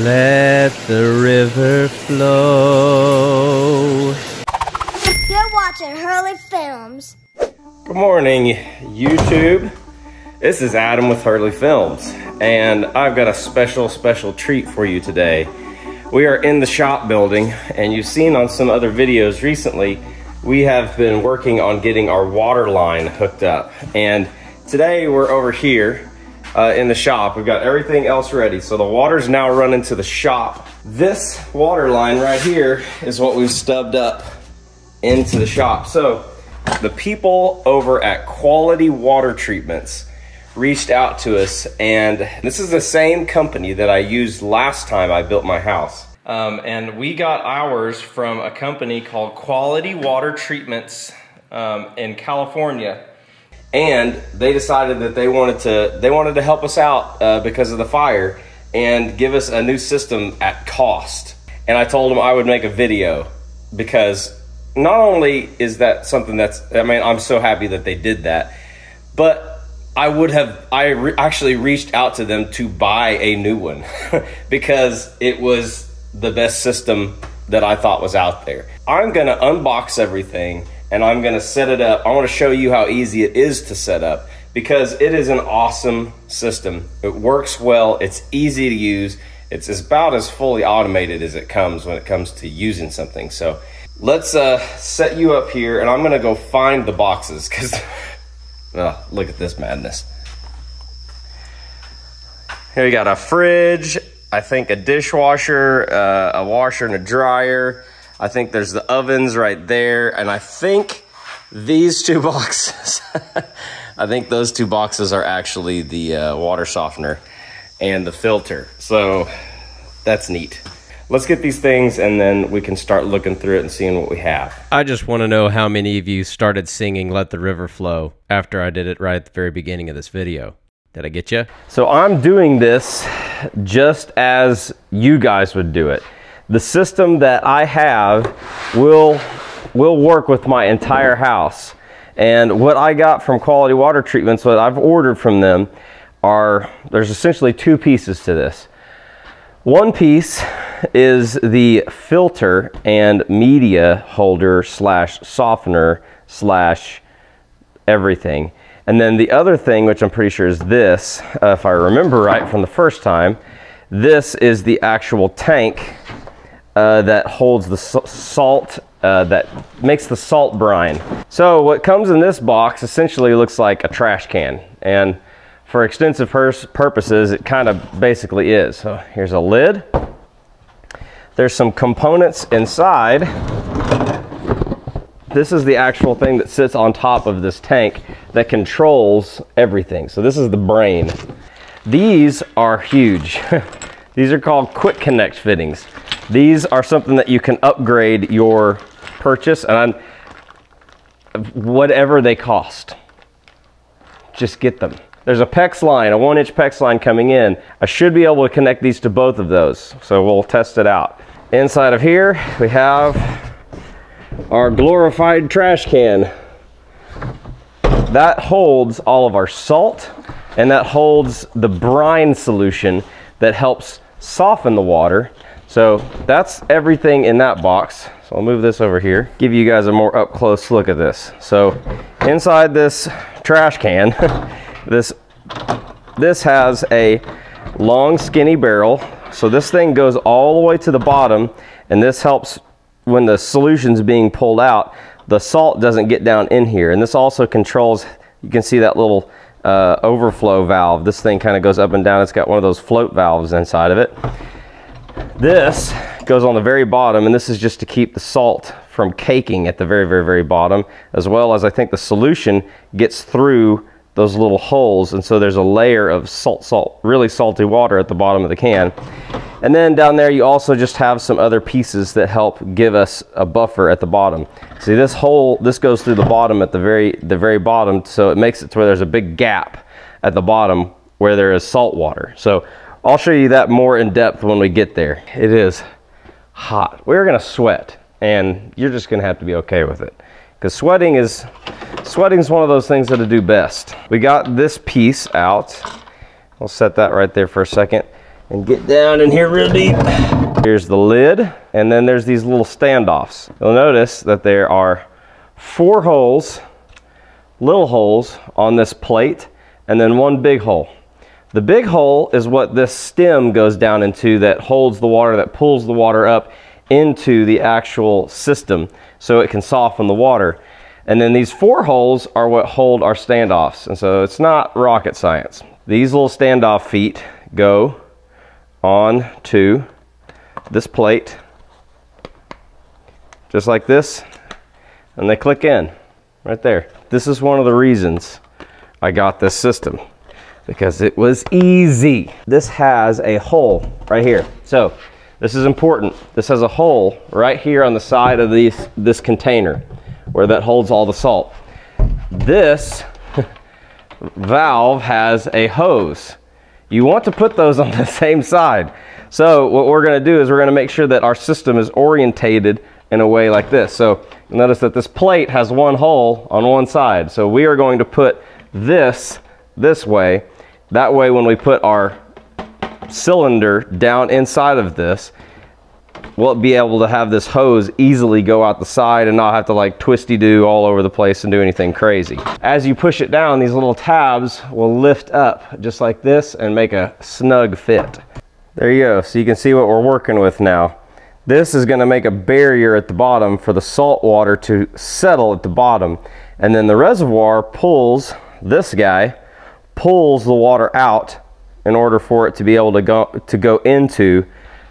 Let the river flow. You're watching Hearly Films. Good morning, YouTube. This is Adam with Hearly Films, and I've got a special, special treat for you today. We are in the shop building, and you've seen on some other videos recently, we have been working on getting our water line hooked up. And today we're over here uh, in the shop. We've got everything else ready. So the water's now running to the shop. This water line right here is what we've stubbed up into the shop. So the people over at Quality Water Treatments reached out to us and this is the same company that I used last time I built my house. Um, and we got ours from a company called Quality Water Treatments um, in California and they decided that they wanted to they wanted to help us out uh, because of the fire and give us a new system at cost. And i told them i would make a video because not only is that something that's i mean i'm so happy that they did that but i would have i re- actually reached out to them to buy a new one because it was the best system that i thought was out there. I'm going to unbox everything and I'm to set it up. I want to show you how easy it is to set up because it is an awesome system. It works well, it's easy to use. It's about as fully automated as it comes when it comes to using something. So let's uh, set you up here and I'm to go find the boxes because oh, look at this madness. Here we got a fridge, I think a dishwasher, uh, a washer and a dryer, I think there's the ovens right there. And I think these two boxes, I think those two boxes are actually the uh, water softener and the filter. So that's neat. Let's get these things and then we can start looking through it and seeing what we have. I just want to know how many of you started singing Let the River Flow after I did it right at the very beginning of this video. Did I get you? So I'm doing this just as you guys would do it the system that I have will, will work with my entire house. And what I got from Quality Water Treatments, what I've ordered from them, are there's essentially two pieces to this. One piece is the filter and media holder slash softener slash everything. And then the other thing, which I'm pretty sure is this, uh, if I remember right from the first time, this is the actual tank uh, that holds the salt, uh, that makes the salt brine. So what comes in this box essentially looks like a trash can. And for extensive purposes, it kind of basically is. So here's a lid. There's some components inside. This is the actual thing that sits on top of this tank that controls everything. So this is the brain. These are huge. These are called quick connect fittings. These are something that you can upgrade your purchase and whatever they cost. Just get them. There's a PEX line, a one inch PEX line coming in. I should be able to connect these to both of those. So we'll test it out. Inside of here, we have our glorified trash can. That holds all of our salt and that holds the brine solution that helps soften the water so that's everything in that box. So I'll move this over here, give you guys a more up close look at this. So inside this trash can, this, this has a long skinny barrel. So this thing goes all the way to the bottom and this helps when the solution's being pulled out, the salt doesn't get down in here. And this also controls, you can see that little uh, overflow valve. This thing kind of goes up and down. It's got one of those float valves inside of it. This goes on the very bottom, and this is just to keep the salt from caking at the very, very, very bottom, as well as I think the solution gets through those little holes, and so there's a layer of salt, salt, really salty water at the bottom of the can. And then down there, you also just have some other pieces that help give us a buffer at the bottom. See, this hole, this goes through the bottom at the very, the very bottom, so it makes it to where there's a big gap at the bottom where there is salt water. So I'll show you that more in depth when we get there. It is hot. We're gonna sweat and you're just gonna have to be okay with it. Because sweating is, sweating is one of those things that I do best. We got this piece out. I'll set that right there for a second. and get down in here real deep. Here's the lid, and then there's these little standoffs. You'll notice that there are four holes, little holes on this plate, and then one big hole. The big hole is what this stem goes down into that holds the water, that pulls the water up into the actual system so it can soften the water. And then these four holes are what hold our standoffs. And so it's not rocket science. These little standoff feet go on to this plate, just like this, and they click in right there. This is one of the reasons I got this system because it was easy. This has a hole right here. So this is important. This has a hole right here on the side of these, this container where that holds all the salt. This valve has a hose. You want to put those on the same side. So what we're gonna do is we're gonna make sure that our system is orientated in a way like this. So notice that this plate has one hole on one side. So we are going to put this this way. That way when we put our cylinder down inside of this, we'll be able to have this hose easily go out the side and not have to like twisty do all over the place and do anything crazy. As you push it down, these little tabs will lift up just like this and make a snug fit. There you go. So you can see what we're working with now. This is going to make a barrier at the bottom for the salt water to settle at the bottom. And then the reservoir pulls, this guy, pulls the water out in order for it to be able to go, to go into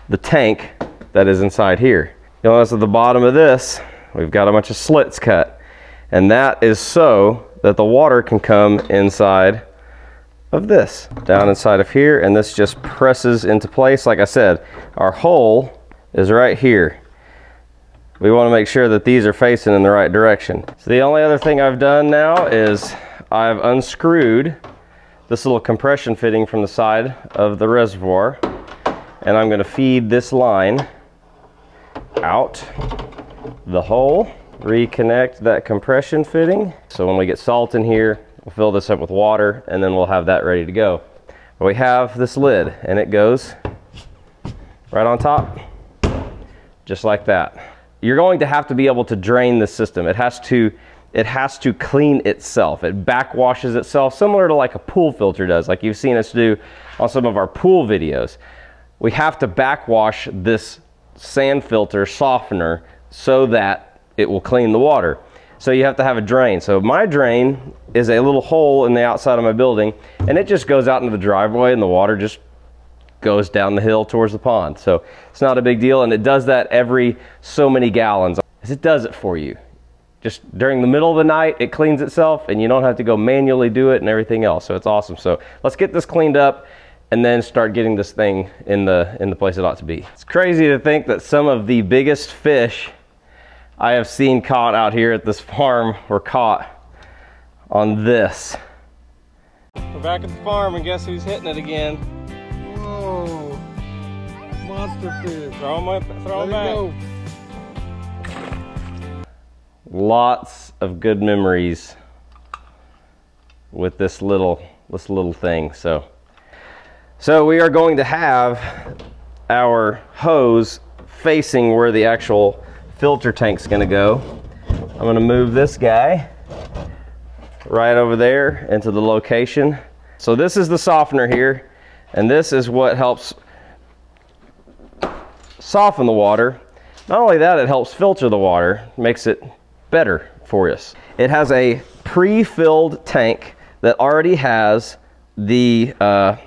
the tank that is inside here. You'll notice at the bottom of this, we've got a bunch of slits cut. And that is so that the water can come inside of this, down inside of here, and this just presses into place. Like I said, our hole is right here. We want to make sure that these are facing in the right direction. So the only other thing I've done now is I've unscrewed this little compression fitting from the side of the reservoir and I'm going to feed this line out the hole, reconnect that compression fitting. So when we get salt in here, we'll fill this up with water and then we'll have that ready to go. But we have this lid and it goes right on top, just like that. You're going to have to be able to drain the system. It has to it has to clean itself. It backwashes itself, similar to like a pool filter does, like you've seen us do on some of our pool videos. We have to backwash this sand filter softener so that it will clean the water. So you have to have a drain. So my drain is a little hole in the outside of my building and it just goes out into the driveway and the water just goes down the hill towards the pond. So it's not a big deal and it does that every so many gallons. It does it for you. Just during the middle of the night, it cleans itself and you don't have to go manually do it and everything else. So it's awesome. So let's get this cleaned up and then start getting this thing in the, in the place it ought to be. It's crazy to think that some of the biggest fish I have seen caught out here at this farm were caught on this. We're back at the farm and guess who's hitting it again? Whoa. Monster fish. Throw them, up, throw them Let back. Lots of good memories with this little this little thing. So so we are going to have our hose facing where the actual filter tank's gonna go. I'm gonna move this guy right over there into the location. So this is the softener here, and this is what helps soften the water. Not only that, it helps filter the water, makes it better for us. It has a pre-filled tank that already has the uh,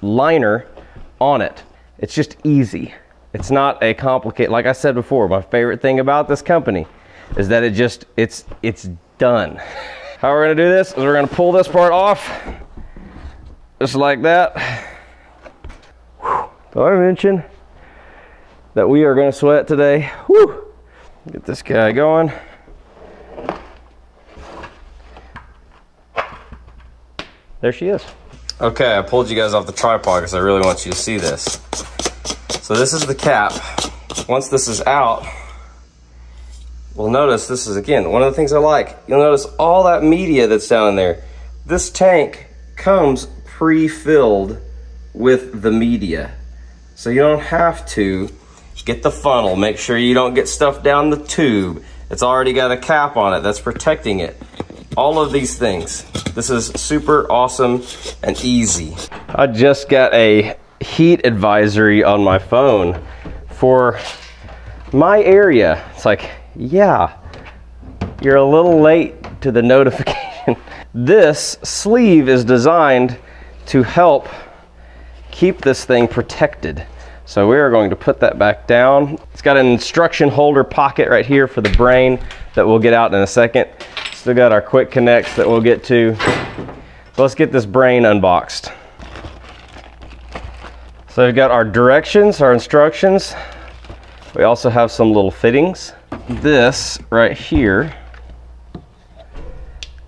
liner on it. It's just easy. It's not a complicated, like I said before, my favorite thing about this company is that it just, it's, it's done. How we're gonna do this is we're gonna pull this part off, just like that. Did I mention that we are gonna sweat today? Whew. Get this guy going. There she is. Okay, I pulled you guys off the tripod because I really want you to see this. So this is the cap. Once this is out, we'll notice this is, again, one of the things I like. You'll notice all that media that's down in there. This tank comes pre-filled with the media. so you don't have to get the funnel. Make sure you don't get stuff down the tube. It's already got a cap on it that's protecting it. All of these things. This is super awesome and easy. I just got a heat advisory on my phone for my area. It's like, yeah, you're a little late to the notification. this sleeve is designed to help keep this thing protected. So we are going to put that back down. It's got an instruction holder pocket right here for the brain that we'll get out in a second. Still got our quick connects that we'll get to. let's get this brain unboxed. So we've got our directions, our instructions. We also have some little fittings. This right here,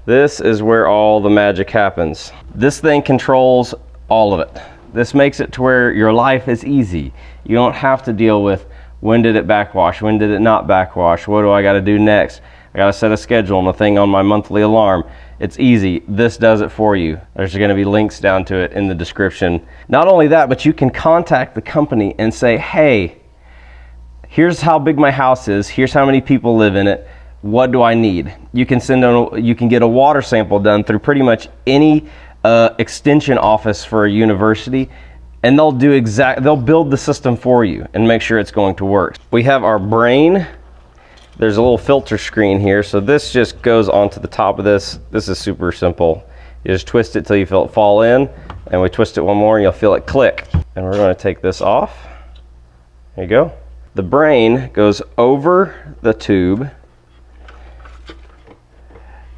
this is where all the magic happens. This thing controls all of it. This makes it to where your life is easy. You don't have to deal with when did it backwash, when did it not backwash, what do I got to do next? I got to set a schedule and a thing on my monthly alarm. It's easy. This does it for you. There's going to be links down to it in the description. Not only that, but you can contact the company and say, hey, here's how big my house is. Here's how many people live in it. What do I need? You can send a, you can get a water sample done through pretty much any uh, extension office for a university and they'll do exact they'll build the system for you and make sure it's going to work we have our brain there's a little filter screen here so this just goes onto the top of this this is super simple you just twist it till you feel it fall in and we twist it one more and you'll feel it click and we're going to take this off there you go the brain goes over the tube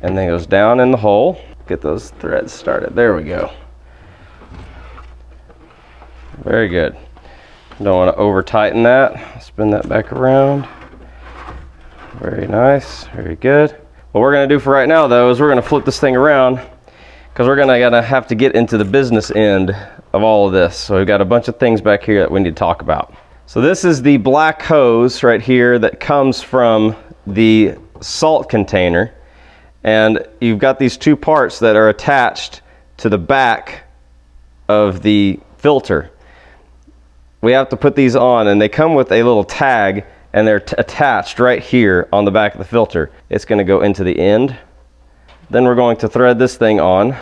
and then goes down in the hole get those threads started. There we go. Very good. Don't want to over tighten that. Spin that back around. Very nice, very good. What we're gonna do for right now though is we're gonna flip this thing around because we're gonna, gonna have to get into the business end of all of this. So we've got a bunch of things back here that we need to talk about. So this is the black hose right here that comes from the salt container and you've got these two parts that are attached to the back of the filter. We have to put these on and they come with a little tag and they're attached right here on the back of the filter. It's going to go into the end. Then we're going to thread this thing on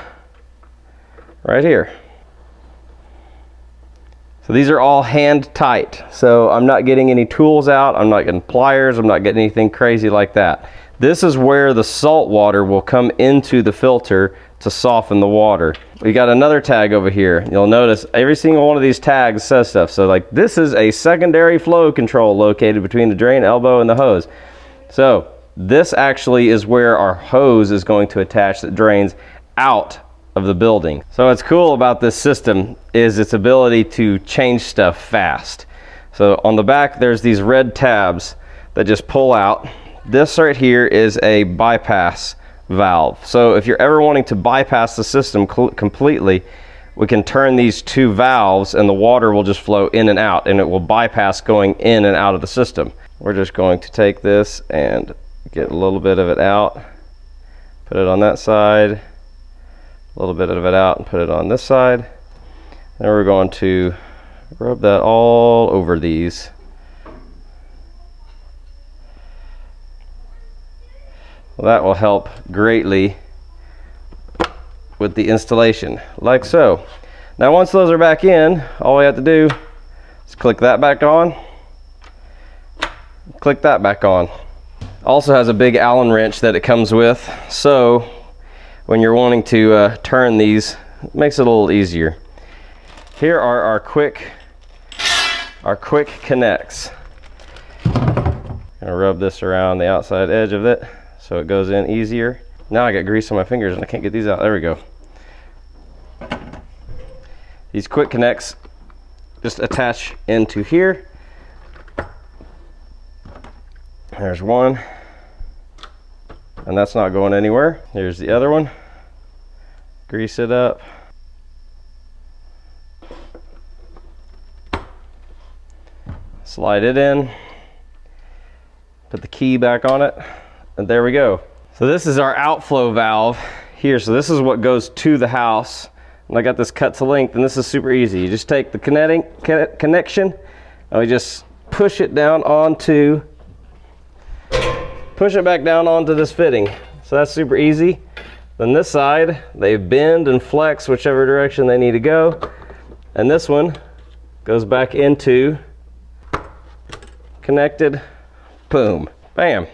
right here. So these are all hand tight. So I'm not getting any tools out. I'm not getting pliers. I'm not getting anything crazy like that. This is where the salt water will come into the filter to soften the water. We got another tag over here. You'll notice every single one of these tags says stuff. So like this is a secondary flow control located between the drain elbow and the hose. So this actually is where our hose is going to attach that drains out of the building. So what's cool about this system is its ability to change stuff fast. So on the back there's these red tabs that just pull out this right here is a bypass valve. So if you're ever wanting to bypass the system completely, we can turn these two valves and the water will just flow in and out and it will bypass going in and out of the system. We're just going to take this and get a little bit of it out, put it on that side, a little bit of it out and put it on this side. Then we're going to rub that all over these. Well, that will help greatly with the installation, like so. Now once those are back in, all we have to do is click that back on, click that back on. Also has a big Allen wrench that it comes with, so when you're wanting to uh, turn these, it makes it a little easier. Here are our quick, our quick connects. Gonna rub this around the outside edge of it so it goes in easier. Now I got grease on my fingers and I can't get these out. There we go. These quick connects just attach into here. There's one. And that's not going anywhere. Here's the other one. Grease it up. Slide it in. Put the key back on it. And there we go. So this is our outflow valve here. So this is what goes to the house. And I got this cut to length and this is super easy. You just take the connecting connection and we just push it down onto, push it back down onto this fitting. So that's super easy. Then this side, they bend and flex whichever direction they need to go. And this one goes back into connected, boom, bam.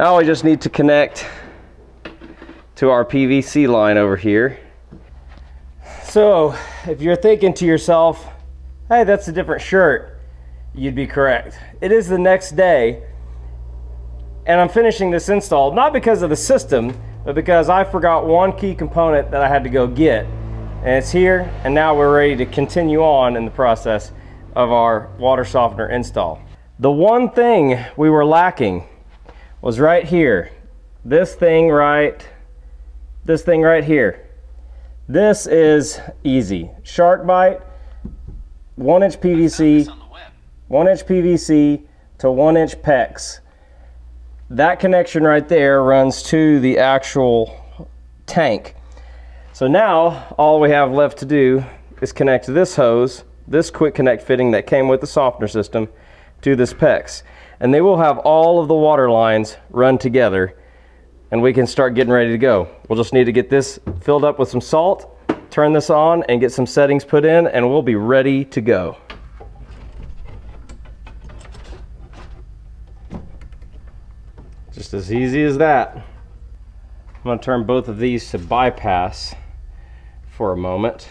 Now we just need to connect to our PVC line over here. So if you're thinking to yourself, hey, that's a different shirt, you'd be correct. It is the next day and I'm finishing this install, not because of the system, but because I forgot one key component that I had to go get. And it's here, and now we're ready to continue on in the process of our water softener install. The one thing we were lacking was right here. This thing right, this thing right here. This is easy. SharkBite, one inch PVC, one inch PVC to one inch PEX. That connection right there runs to the actual tank. So now all we have left to do is connect this hose, this quick connect fitting that came with the softener system to this PEX. And they will have all of the water lines run together and we can start getting ready to go. We'll just need to get this filled up with some salt, turn this on and get some settings put in and we'll be ready to go. Just as easy as that. I'm to turn both of these to bypass for a moment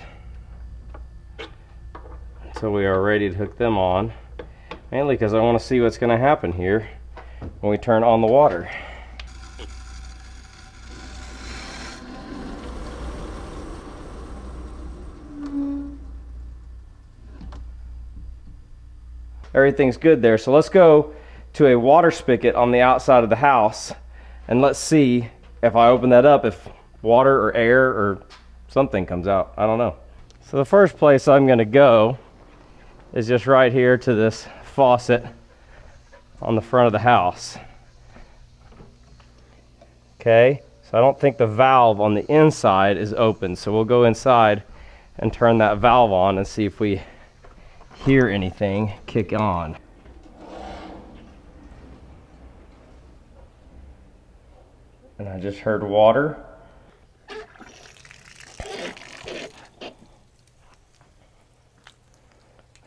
until we are ready to hook them on. Mainly because I want to see what's going to happen here when we turn on the water. Everything's good there. So let's go to a water spigot on the outside of the house and let's see if I open that up if water or air or something comes out. I don't know. So the first place I'm going to go is just right here to this faucet on the front of the house. Okay, so I don't think the valve on the inside is open. So we'll go inside and turn that valve on and see if we hear anything kick on. and I just heard water.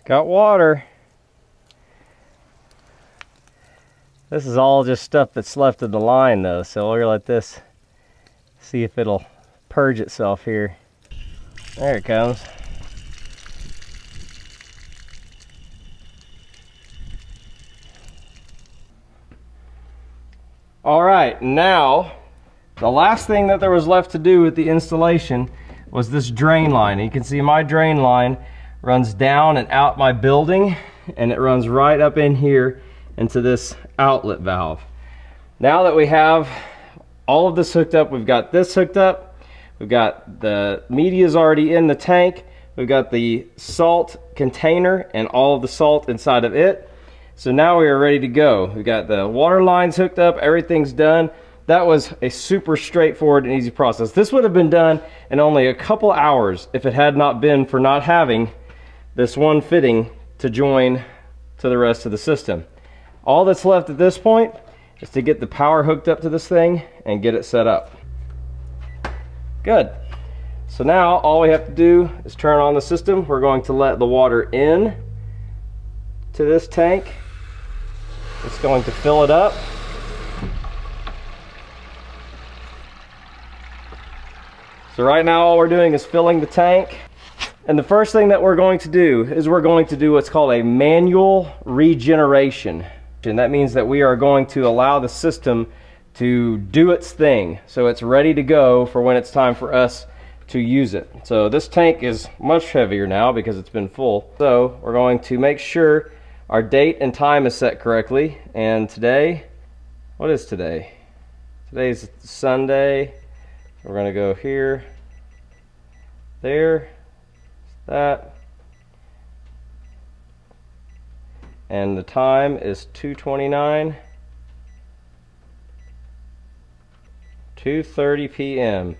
Got water. This is all just stuff that's left of the line though, so we're gonna let this see if it'll purge itself here. There it comes. All right, now the last thing that there was left to do with the installation was this drain line. You can see my drain line runs down and out my building and it runs right up in here into this outlet valve. Now that we have all of this hooked up, we've got this hooked up, we've got the media's already in the tank, we've got the salt container and all of the salt inside of it. So now we are ready to go. We've got the water lines hooked up, everything's done that was a super straightforward and easy process. This would have been done in only a couple hours if it had not been for not having this one fitting to join to the rest of the system. All that's left at this point is to get the power hooked up to this thing and get it set up. Good. So now all we have to do is turn on the system. We're going to let the water in to this tank. It's going to fill it up. So right now all we're doing is filling the tank. And the first thing that we're going to do is we're going to do what's called a manual regeneration. And that means that we are going to allow the system to do its thing. So it's ready to go for when it's time for us to use it. So this tank is much heavier now because it's been full. So we're going to make sure our date and time is set correctly. And today, what is today? Today's Sunday. We're going to go here, there, that. And the time is 229, 2.30 p.m.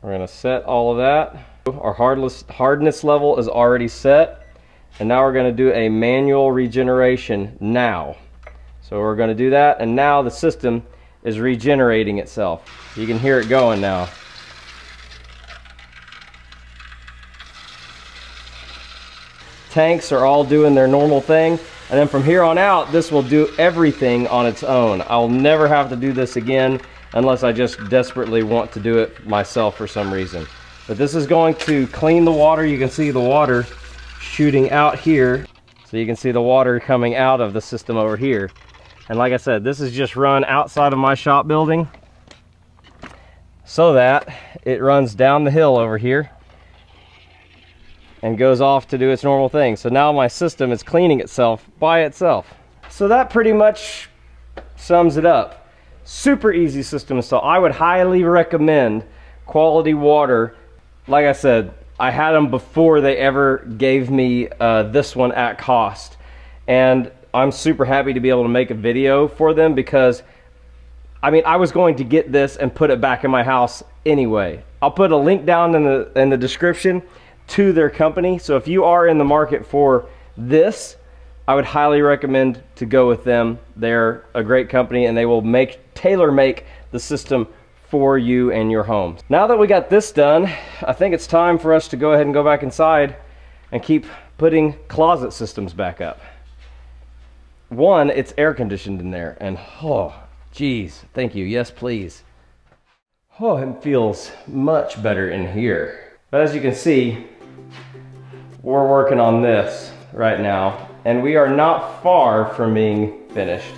We're going to set all of that. Our hardness, hardness level is already set. And now we're gonna do a manual regeneration now. So we're gonna do that and now the system is regenerating itself. You can hear it going now. Tanks are all doing their normal thing. And then from here on out, this will do everything on its own. I'll never have to do this again unless I just desperately want to do it myself for some reason. But this is going to clean the water. You can see the water shooting out here. So you can see the water coming out of the system over here. And like I said, this is just run outside of my shop building so that it runs down the hill over here and goes off to do its normal thing. So now my system is cleaning itself by itself. So that pretty much sums it up. Super easy system install. I would highly recommend quality water. Like I said, I had them before they ever gave me uh, this one at cost. And I'm super happy to be able to make a video for them because I mean, I was going to get this and put it back in my house anyway. I'll put a link down in the in the description to their company. So if you are in the market for this, I would highly recommend to go with them. They're a great company and they will make tailor make the system for you and your home. Now that we got this done, I think it's time for us to go ahead and go back inside and keep putting closet systems back up. One, it's air conditioned in there and oh, geez, thank you. Yes, please. Oh, it feels much better in here. But as you can see, we're working on this right now, and we are not far from being finished.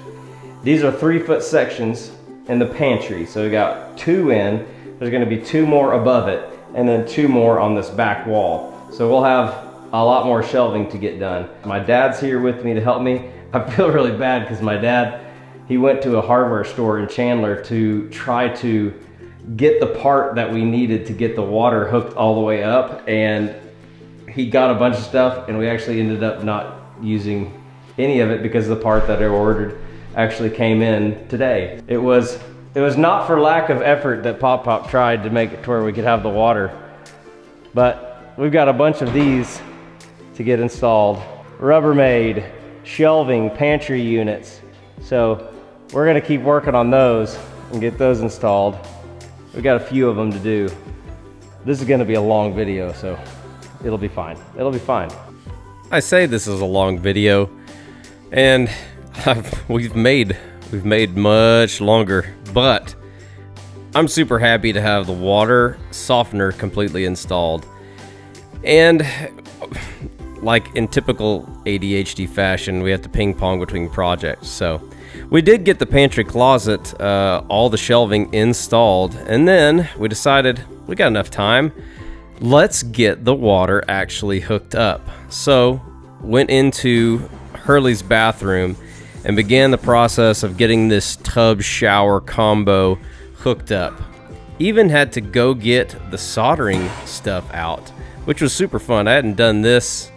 These are three foot sections in the pantry. So we got two in, there's gonna be two more above it, and then two more on this back wall. So we'll have a lot more shelving to get done. My dad's here with me to help me. I feel really bad because my dad, he went to a hardware store in Chandler to try to get the part that we needed to get the water hooked all the way up and he got a bunch of stuff and we actually ended up not using any of it because the part that I ordered actually came in today. It was it was not for lack of effort that Pop Pop tried to make it to where we could have the water. But we've got a bunch of these to get installed. Rubbermaid, shelving, pantry units. So we're gonna keep working on those and get those installed. We've got a few of them to do. This is gonna be a long video, so it'll be fine. It'll be fine. I say this is a long video, and I've, we've made we've made much longer, but I'm super happy to have the water softener completely installed. And like in typical ADHD fashion, we have to ping pong between projects. So we did get the pantry closet, uh, all the shelving installed, and then we decided we got enough time let's get the water actually hooked up. So, went into Hurley's bathroom and began the process of getting this tub shower combo hooked up. Even had to go get the soldering stuff out, which was super fun. I hadn't done this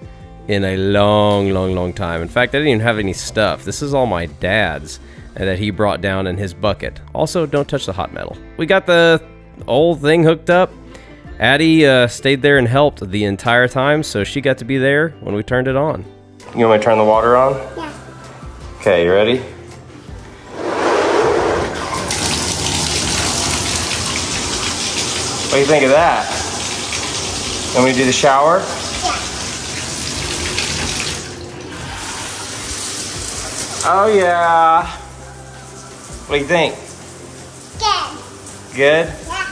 in a long, long, long time. In fact, I didn't even have any stuff. This is all my dad's that he brought down in his bucket. Also, don't touch the hot metal. We got the old thing hooked up. Addie uh, stayed there and helped the entire time, so she got to be there when we turned it on. You want me to turn the water on? Yeah. Okay, you ready? What do you think of that? Want me to do the shower? Yeah. Oh yeah. What do you think? Good. Good? Yeah.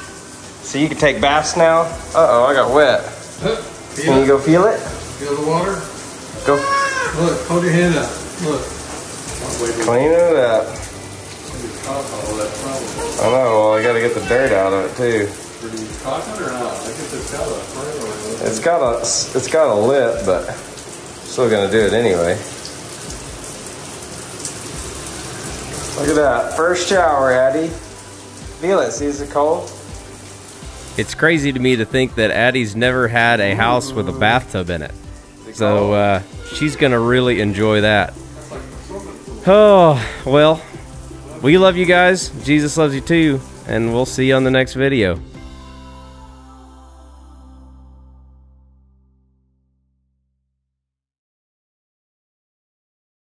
So you can take baths now? Uh-oh, I got wet. Can you go feel it? Feel the water? Go Look, hold your hand up. Look. clean it up. I know, well, I gotta get the dirt out of it too. Were you it or not? I guess it's got a It's got a, it's got a lip, but still gonna do it anyway. Look at that, first shower, Addie. Feel it, see, is it cold? It's crazy to me to think that Addie's never had a house with a bathtub in it. So uh, she's gonna really enjoy that. Oh, well, we love you guys. Jesus loves you too. And we'll see you on the next video.